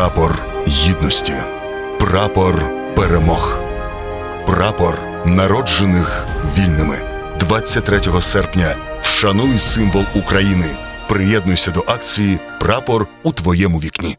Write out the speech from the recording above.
Прапор гідності, прапор перемог, прапор народжених вільними. 23 серпня вшануй символ України. Приєднуйся до акції Прапор у твоєму вікні.